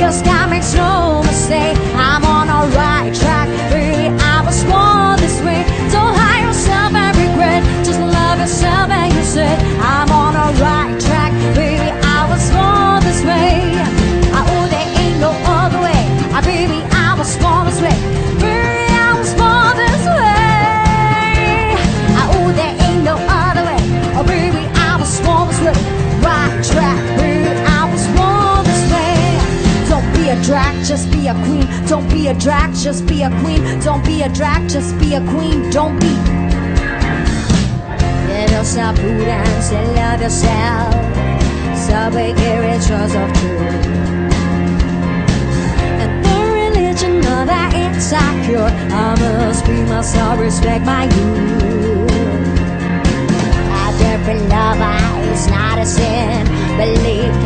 Cause God makes no mistake I'm on the right track. Three, I was born this way. Don't hide yourself and regret. Just love yourself and you said I'm on the right track. Baby, I was born this way. I, Oh, there ain't no other way. Ah, Baby, I was born this way. Baby, I was born this way. Ah, Oh, there ain't no other way. Oh, baby, I was born this way. Right track. Just be a queen. Don't be a drag, just be a queen. Don't be a drag, just be a queen. Don't be. Prudence and love yourself. Subway rituals of truth. And the religion of that insecure. I must be my self, respect my youth. A different lover is not a sin. Believe.